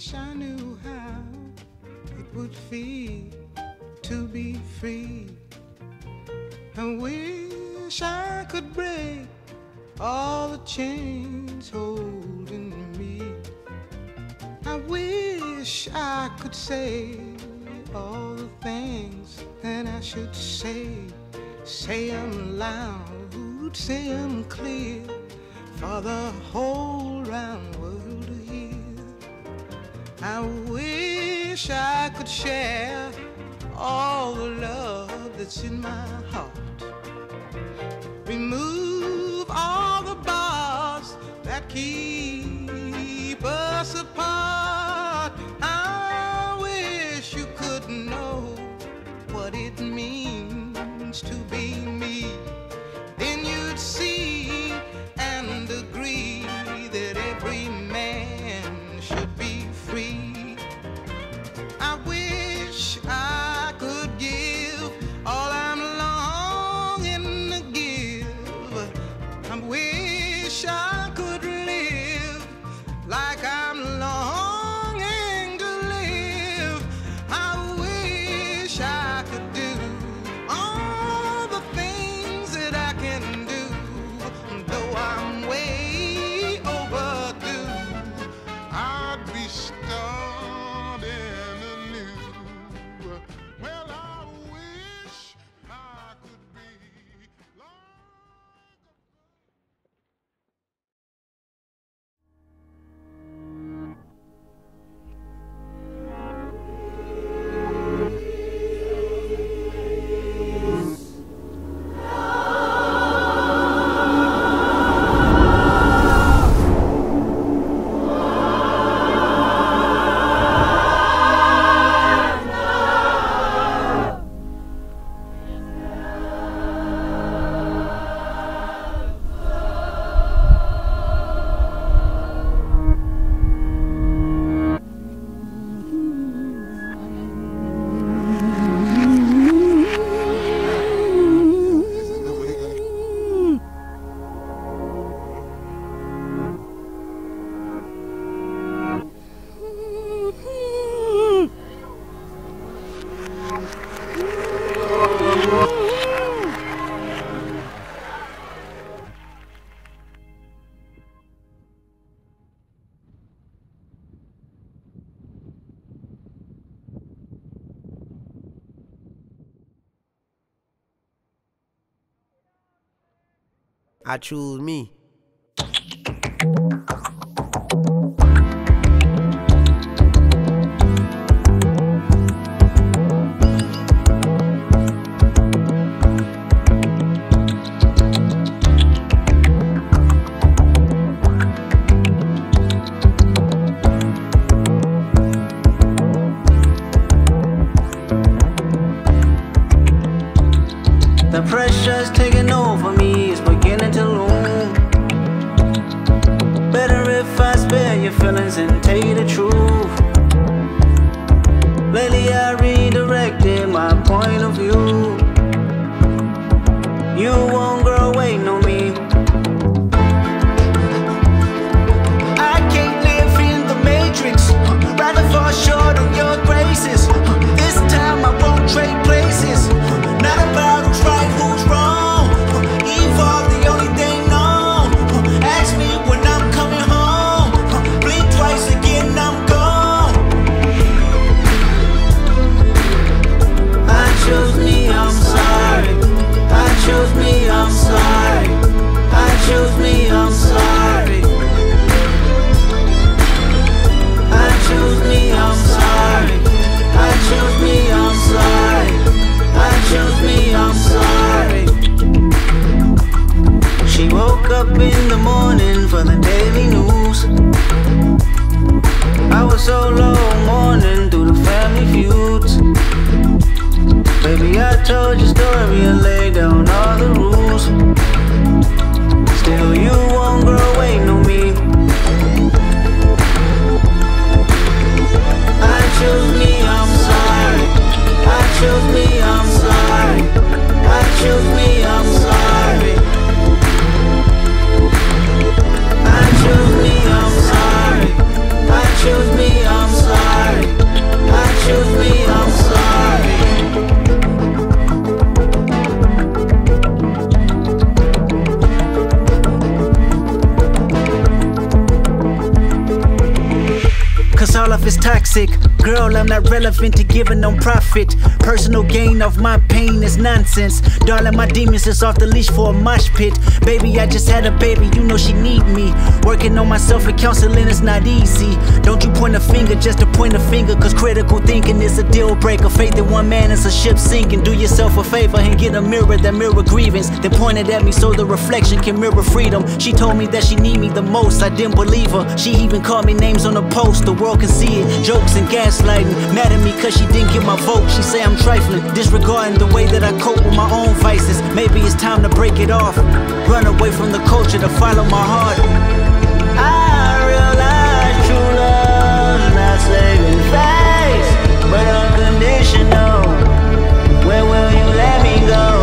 Wish I knew how it would feel to be free. I wish I could break all the chains holding me. I wish I could say all the things that I should say. Say them loud, say them clear for the whole round world. I wish I could share all the love that's in my heart. Remove all the bars that keep us apart. I wish you could know what it means to be me. Then you'd see I choose me. worry a little. is toxic. Girl, I'm not relevant to giving no profit. Personal gain of my pain is nonsense. Darling, my demons is off the leash for a mosh pit. Baby, I just had a baby, you know she need me. Working on myself and counseling is not easy. Don't you point a finger just to point a finger, cause critical thinking is a deal breaker. Faith in one man is a ship sinking. Do yourself a favor and get a mirror that mirror grievance. They pointed at me so the reflection can mirror freedom. She told me that she need me the most, I didn't believe her. She even called me names on the post, the world can see it. Jokes and gaslighting. Mad at me cause she didn't get my vote. She say I'm trifling, disregarding the way that I cope with my own vices. Maybe it's time to break it off. Run away from the culture to follow my heart. I realize true love's not but unconditional. Where will you let me go?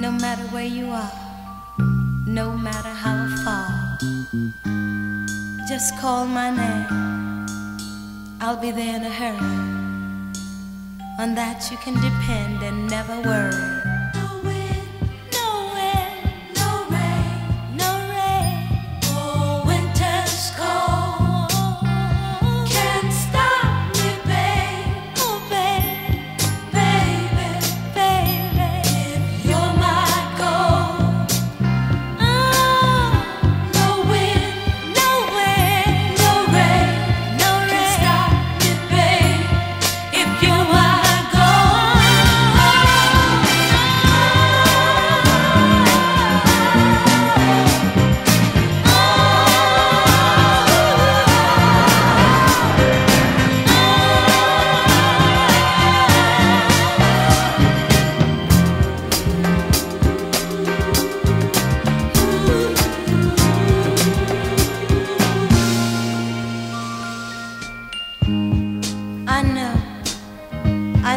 No matter where you are, no matter how far. Just call my name. I'll be there in a hurry. On that you can depend and never worry.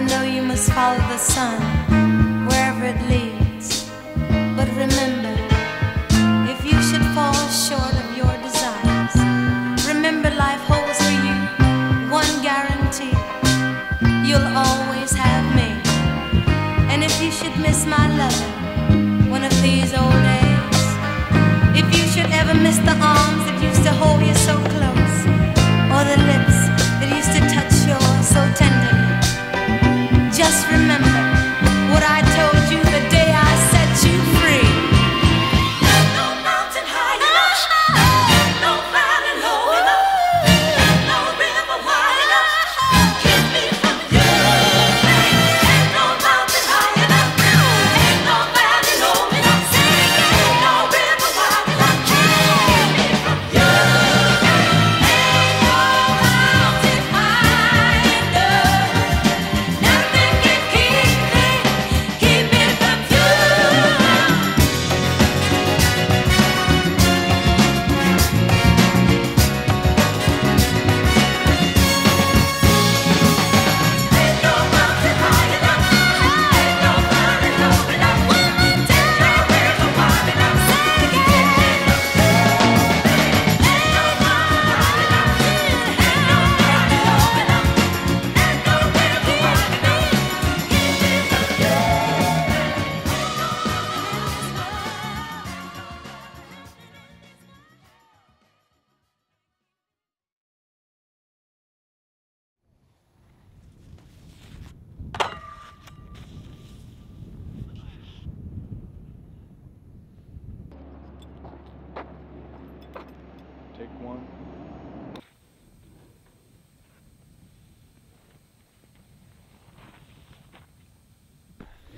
Know you must follow the sun wherever it leads. But remember, if you should fall short of your desires, remember life holds for you one guarantee you'll always have me. And if you should miss my loving one of these old days, if you should ever miss the arms that used to hold you so close, remember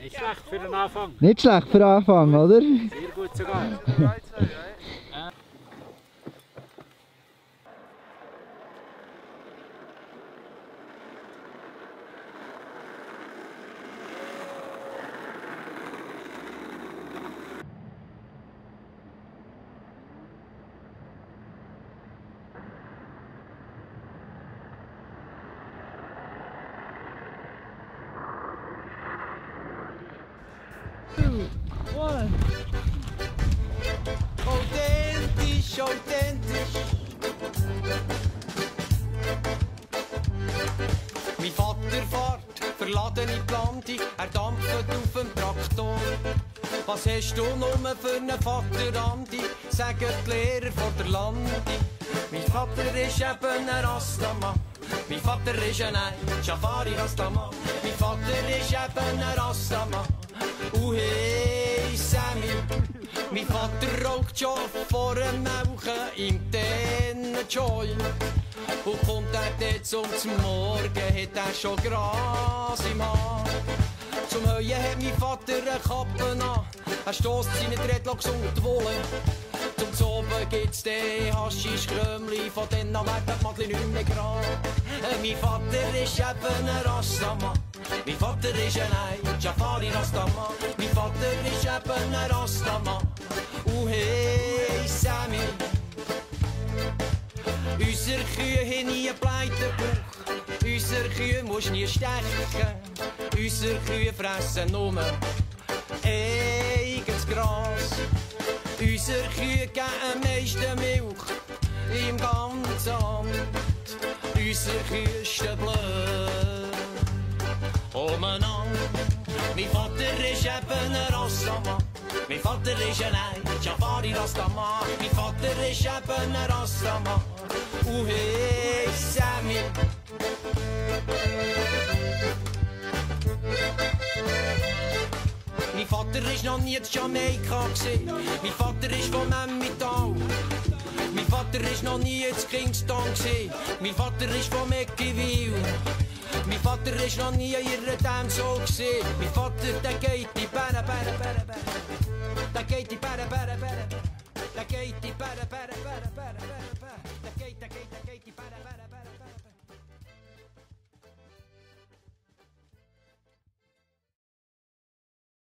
Nicht schlecht für den Anfang. Nicht schlecht für Anfang, oder? Sehr gut sogar. fährt verladene Planti, er dampft auf dem Traktor. Was hast du nur für einen Vater, Andi? Sagen die Lehrer von der Landi. Mein Vater ist eben ein Rastaman. Mein Vater ist ein Jafari Rastaman. Mein Vater ist eben ein Rastaman. Hey, Sammy. Mein Vater raucht schon vor dem Melken im Tennenjoint. Und kommt er dort zum Morgen, hat er schon Gras im Haar. Zum Heuen hat mein Vater eine Kappe an. Er stößt seine Dreadlocks unter die Wolle. Zum Zoben gibt's den Haschisch-Krömli, von denen werden die Madli nicht mehr grad. Äh, Mein Vater ist eben ein Rastaman. Mein Vater ist ein Ei, Jafari Rastaman. Mein Vater ist eben ein Rastaman. Uh, hey, Sammy. Unsere Kühe haben nie einen Pleitebauch. Unsere Kühe musst nie stechen. Unsere Kühe fressen nur eigenes Gras. Unsere Kühe geben am meisten Milch im ganzen Land. Unsere Kühe ist blöd umeinander. Mein Vater ist eben ein Rastaman. Mein Vater ist ein Jafari Rastaman. Mein Vater ist eben ein Rastaman uwieściami. Mijn ist noch nie in Jamaika gezien. Mijn Vater ist von Emmitown. Mijn Vater ist noch nie in Kingston gezien. Mijn Vater ist von McGiville. Mijn Vater ist noch nie in Rotterdam so gezien. Mijn Vater, der geht die Bäre, Bäre, Bäre, Bären. Der geht die Bäre, Bäre, Bäre. Der geht die Bäre, Bäre, Bäre, Bären. Takei, da takei, para, para, para.